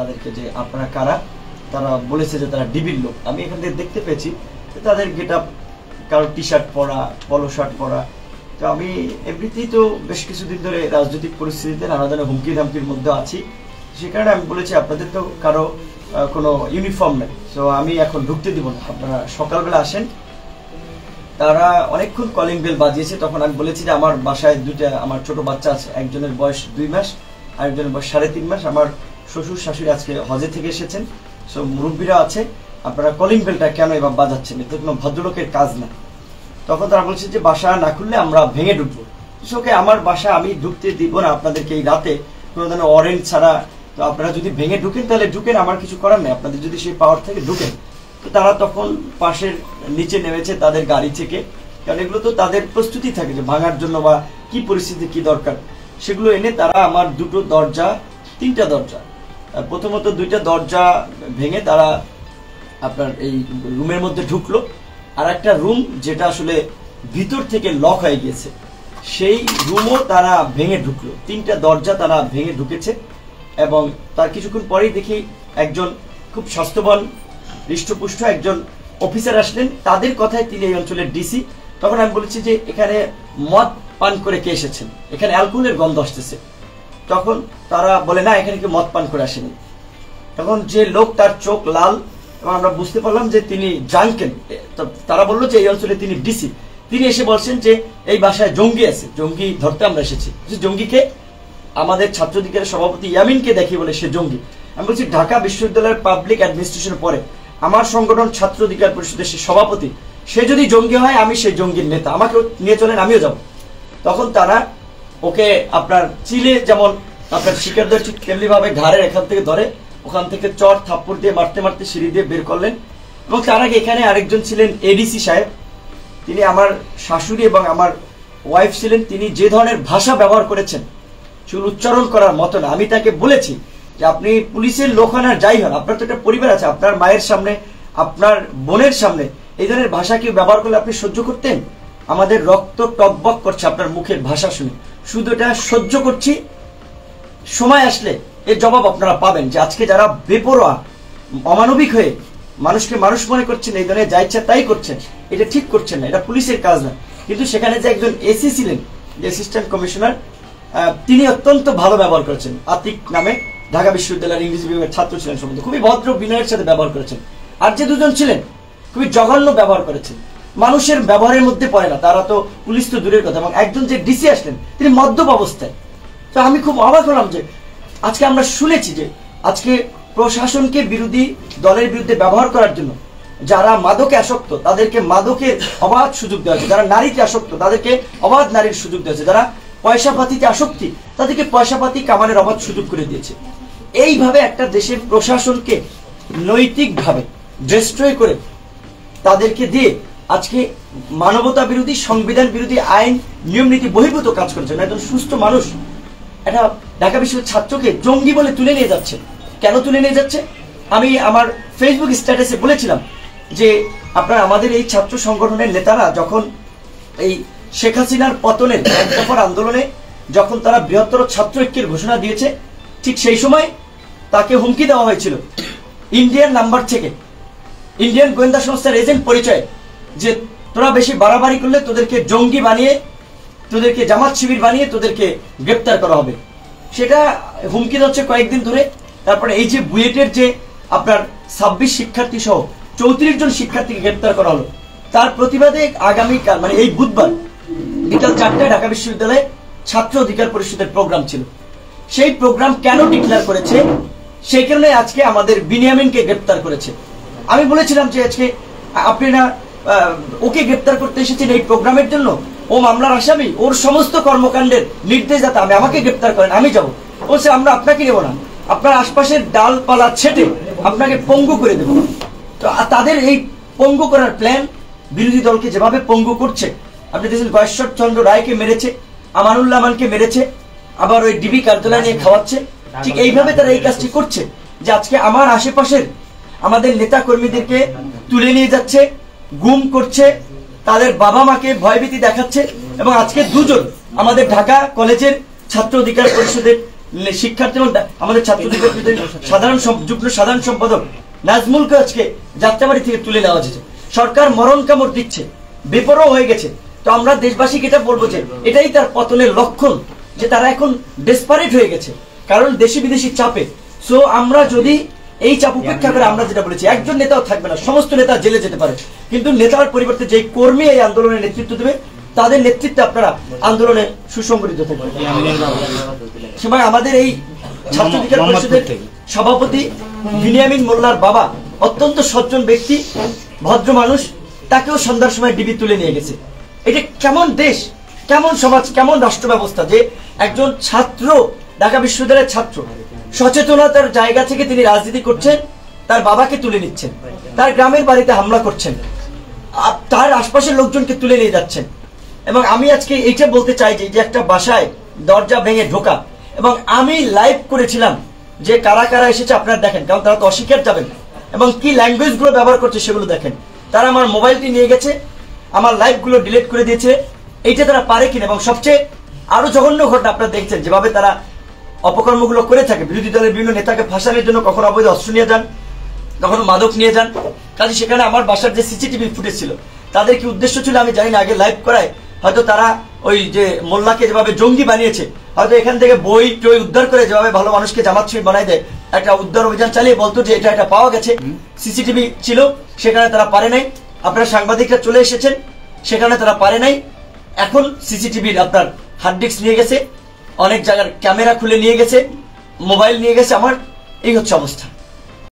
তাদেরকে যে আপনারা কারা, তারা বলেছে যে তারা ডিবির লোক। আমি এখান থেকে দেখতে পেয়েছি তাদের গেট আপ কারও টি শার্ট পরা, পলো শার্ট পরা। তো আমি এমনিতেই তো বেশ কিছুদিন ধরে রাজনৈতিক পরিস্থিতিতে নানা ধরনের হুমকি ধামকির মধ্যে আছি। সে কারণে আমি বলেছি, আপনাদের তো কারও কোনো ইউনিফর্ম নেই। তো আমি এখন ঢুকতে দিব না। আপনারা সকালবেলা আসেন। তারা অনেকক্ষণ কলিং বেল বাজিয়েছে। তখন আমি বলেছি যে, আমার বাসায় দুইটা, আমার ছোট বাচ্চা আছে। একজনের বয়স দুই মাস, আরেকজনের বয়স সাড়ে তিন মাস। আমার শ্বশুর শাশুড়ি আজকে হজে থেকে এসেছেন। সব মুরব্বীরা আছে, আপনারা কলিং বেলটা কেন এবার বাজাচ্ছেন? এটা কোনো ভদ্রলোকের কাজ না। তখন তারা বলছে যে, বাসা না খুললে আমরা ভেঙে ঢুকবো। ওকে আমার বাসা আমি ঢুকতে দিব না আপনাদেরকে এই রাতে। কোনো ধরনের অরেঞ্জ ছাড়া। তো আপনারা যদি ভেঙে ঢুকেন, তাহলে ঢুকেন, আমার কিছু করার নেই। আপনাদের যদি সেই পাওয়ার থেকে ঢুকেন, তো তারা তখন পাশের নিচে নেমেছে তাদের গাড়ি থেকে। কারণ এগুলো তো তাদের প্রস্তুতি থাকে যে ভাঙার জন্য বা কি পরিস্থিতি, কি দরকার। সেগুলো এনে তারা আমার দুটো দরজা, তিনটা দরজা প্রথমত দুইটা দরজা ভেঙে তারা আপনার এই রুমের মধ্যে ঢুকলো। আর একটা রুম যেটা আসলে ভিতর থেকে লক হয়ে গিয়েছে, সেই রুমও তারা ভেঙে ঢুকলো। তিনটা দরজা তারা ভেঙে ঢুকেছে এবং তার কিছুক্ষণ পরেই দেখি একজন খুব স্বাস্থ্যবান, হৃষ্টপুষ্ট একজন অফিসার আসলেন। তাদের কথায় তিনি এই অঞ্চলের ডিসি। তখন আমি বলেছি যে, এখানে মদ পান করে কে এসেছেন? এখানে অ্যালকোহলের গন্ধ আসতেছে। তখন তারা বলে, না, এখানে কেউ মদ পান করে আসেনি। তখন যে লোক তার চোখ লাল, এবং আমরা বুঝতে পারলাম যে তিনি জানকেন তারা বলল যে এই অঞ্চলে তিনি ডিসি। তিনি এসে বলছেন যে এই বাসায় জঙ্গি আছে। জঙ্গি ধরতে আমরা এসেছি। জঙ্গিকে আমাদের ছাত্রদিকের সভাপতি ইয়ামিনকে দেখি বলে সে জঙ্গি। আমি বলছি, ঢাকা বিশ্ববিদ্যালয়ের পাবলিক অ্যাডমিনিস্ট্রেশন পরে আমার সংগঠন ছাত্র অধিকার পরিষদের সে সভাপতি, সে যদি জঙ্গি হয়, আমি সেই জঙ্গির নেতা। আমাকে নিয়ে চলেন, আমিও যাব। তখন তারা ওকে আপনার চিলে যেমন আপনার শিকারদের ঠিক তেমনি ভাবে ঘাড়ের এখান থেকে ধরে, ওখান থেকে চট থাপ্পড় দিয়ে মারতে মারতে সিঁড়ি দিয়ে বের করলেন। এবং তার আগে এখানে আরেকজন ছিলেন এডিসি সাহেব। তিনি আমার শাশুড়ি এবং আমার ওয়াইফ ছিলেন। তিনি যে ধরনের ভাষা ব্যবহার করেছেন, চুল উচ্চারণ করার মতো না। আমি তাকে বলেছি যে আপনি পুলিশের লোক হন আর যাই হন, আপনার তো একটা পরিবার আছে, আপনার মায়ের সামনে, আপনার বোনের সামনে, এই ধরনের ভাষা কেউ ব্যবহার করলে আপনি সহ্য করতেন? আমাদের রক্ত টকবক করছে আপনার মুখের ভাষা শুনে। শুধু এটা সহ্য করছি। সময় আসলে এর জবাব আপনারা পাবেন যে আজকে যারা বেপরোয়া, অমানবিক হয়ে মানুষকে মানুষ মনে করছেন, এই ধরনের যা ইচ্ছা তাই করছেন, এটা ঠিক করছেন না, এটা পুলিশের কাজ না। কিন্তু সেখানে যে একজন এসি ছিলেন, যে অ্যাসিস্ট্যান্ট কমিশনার তিনি অত্যন্ত ভালো ব্যবহার করেছেন। আতিক নামে ঢাকা বিশ্ববিদ্যালয়ের ইংরেজি বিভাগের ছাত্র ছিলেন সম্বন্ধে খুবই ভদ্র বিনয়ের সাথে ব্যবহার করেছেন। আর যে দুজন ছিলেন, খুবই জঘন্য ব্যবহার করেছেন। মানুষের ব্যবহারের মধ্যে পড়ে না, তারা তো পুলিশ তো দূরের কথা, এবং একজন যে ডিসি আসলেন, তিনি মদ্যপ অবস্থায়। তো আমি খুব অবাক হলাম যে আজকে আমরা শুনেছি যে আজকে প্রশাসনকে বিরোধী দলের বিরুদ্ধে ব্যবহার করার জন্য যারা মাদকে আসক্ত, তাদেরকে মাদকের অবাধ সুযোগ দেওয়া যারা নারীতে আসক্ত, তাদেরকে অবাধ নারীর সুযোগ দেওয়া যারা পয়সা পাতিতে আসক্তি, তাদেরকে পয়সা পাতি কামানের অবাধ সুযোগ করে দিয়েছে। এইভাবে একটা দেশের প্রশাসনকে নৈতিকভাবে ডিস্ট্রয় করে তাদেরকে দিয়ে আজকে মানবতা বিরোধী, সংবিধান বিরোধী আইন, নিয়ম নীতি বহির্ভূত কাজ করছে। না একজন সুস্থ মানুষ, একটা ঢাকা বিশ্ববিদ্যালয়ের ছাত্রকে জঙ্গি বলে তুলে নিয়ে যাচ্ছে। কেন তুলে নিয়ে যাচ্ছে? আমি আমার ফেসবুক স্ট্যাটাসে বলেছিলাম যে আপনার আমাদের এই ছাত্র সংগঠনের নেতারা যখন এই শেখ হাসিনার পতনের এক দফার আন্দোলনে যখন তারা বৃহত্তর ছাত্র ঐক্যের ঘোষণা দিয়েছে, ঠিক সেই সময় তাকে হুমকি দেওয়া হয়েছিল। ইন্ডিয়ান নাম্বার থেকে। ইন্ডিয়ান গোয়েন্দা সংস্থার এজেন্ট পরিচয় যে তোরা বেশি বাড়াবাড়ি করলে তোদেরকে জঙ্গি বানিয়ে তোদেরকে জামাত শিবির বানিয়ে তোদেরকে গ্রেপ্তার করা হবে। সেটা হুমকি হচ্ছে কয়েকদিন ধরে। তারপরে এই যে বুয়েটের যে আপনার ছাব্বিশ শিক্ষার্থী সহ চৌত্রিশ জন শিক্ষার্থীকে গ্রেপ্তার করা হলো তার প্রতিবাদে আগামীকাল মানে এই বুধবার বিকাল চারটায় ঢাকা বিশ্ববিদ্যালয়ে ছাত্র অধিকার পরিষদের প্রোগ্রাম ছিল। সেই প্রোগ্রাম কেন ডিক্লেয়ার করেছে? সেই কারণে আজকে আমাদের বিনিয়ামিনকে গ্রেপ্তার করেছে। আমি বলেছিলাম যে আজকে আপনারা আহ, ওকে গ্রেপ্তার করতে এসেছেন এই প্রোগ্রামের জন্য। ও মামলার আসামি, ওর সমস্ত কর্মকাণ্ডের নির্দেশ যাতে আমি আমাকে গ্রেপ্তার করেন, আমি যাব। বলছে আমরা আপনাকে নেব না। আপনার আশপাশের ডালপালা ছেটে আপনাকে পঙ্গু করে দেব। তো তাদের এই পঙ্গু করার প্ল্যান বিরোধী দলকে যেভাবে পঙ্গু করছে, আপনি দেখছেন গয়েশ্বর চন্দ্র রায়কে মেরেছে, আমানুল্লাহ মানকে মেরেছে, আবার ওই ডিবি কার্যালয় নিয়ে খাওয়াচ্ছে। ঠিক এইভাবে তারা এই কাজটি করছে যে আজকে আমার আশেপাশের আমাদের নেতা কর্মীদেরকে তুলে নিয়ে যাচ্ছে গুম করছে তাদের বাবা মাকে ভয়ভীতি দেখাচ্ছে এবং আজকে দুজন আমাদের ঢাকা কলেজের ছাত্র অধিকার পরিষদের শিক্ষার্থী আমাদের ছাত্রলীগের প্রতিনিধি, সাধারণ যুগ্ম সাধারণ সম্পাদক নাজমুলকে আজকে যাত্রাবাড়ি থেকে তুলে নেওয়া হয়েছে। সরকার মরণ কামড় দিচ্ছে বেপরোয়া হয়ে গেছে। তো আমরা দেশবাসীকে এটা বলব যে এটাই তার পতনের লক্ষণ যে তারা এখন ডেসপারেট হয়ে গেছে। কারণ দেশি বিদেশি চাপে। সো আমরা যদি এই চাপ উপেক্ষা করে আমরা যেটা বলেছি একজন নেতাও থাকবে না সমস্ত নেতা জেলে যেতে পারে। কিন্তু নেতার পরিবর্তে যে কর্মী এই আন্দোলনের নেতৃত্ব দেবে তাদের নেতৃত্বে আপনারা আন্দোলনে সুসংগঠিত থাকবেন। সময় আমাদের এই ছাত্র অধিকার পরিষদের সভাপতি বিনিয়ামিন মোল্লার বাবা অত্যন্ত সজ্জন ব্যক্তি ভদ্র মানুষ তাকেও সন্ধ্যার সময় ডিবি তুলে নিয়ে গেছে। এটা কেমন দেশ কেমন সমাজ কেমন রাষ্ট্র ব্যবস্থা যে একজন ছাত্র ঢাকা বিশ্ববিদ্যালয়ের ছাত্র সচেতনতার জায়গা থেকে তিনি রাজনীতি করছেন, তার বাবাকে তুলে নিচ্ছেন, তার গ্রামের বাড়িতে হামলা করছেন তার আশপাশের লোকজনকে তুলে নিয়ে যাচ্ছেন। এবং আমি আজকে এইটা বলতে চাই যে একটা বাসায় দরজা ভেঙে ঢোকা, এবং আমি লাইভ করেছিলাম যে কারা কারা এসেছে আপনারা দেখেন, কারণ তারা তো অস্বীকার যাবেন এবং কি ল্যাঙ্গুয়েজগুলো ব্যবহার করছে সেগুলো দেখেন। তারা আমার মোবাইলটি নিয়ে গেছে, আমার লাইভগুলো ডিলিট করে দিয়েছে, এইটা তারা পারে কিনা? এবং সবচেয়ে আরও জঘন্য ঘটনা আপনারা দেখছেন, যেভাবে তারা অপকর্মগুলো করে থাকে। বিরোধী দলের বিভিন্ন নেতাকে ফাঁসানোর জন্য কখনো অবৈধ অস্ত্র নিয়ে যান কখনো মাদক নিয়ে যান। কাজে সেখানে আমার বাসার যে সিসিটিভি ফুটেজ ছিল তাদের কি উদ্দেশ্য ছিল আমি জানি না আগে লাইভ করায়। হয়তো তারা ওই যে মোল্লাকে যেভাবে জঙ্গি বানিয়েছে হয়তো এখান থেকে বই টই উদ্ধার করে যেভাবে ভালো মানুষকে জামাত শিবির বানাই দেয় একটা উদ্ধার অভিযান চালিয়ে বলতো যে এটা এটা পাওয়া গেছে। সিসিটিভি ছিল সেখানে তারা পারে নাই। আপনারা সাংবাদিকরা চলে এসেছেন সেখানে তারা পারে নাই। এখন সিসিটিভির আপনার হার্ড ডিস্ক নিয়ে গেছে। অনেক জায়গার ক্যামেরা খুলে নিয়ে গেছে মোবাইল নিয়ে গেছে আমার এই হচ্ছে অবস্থা।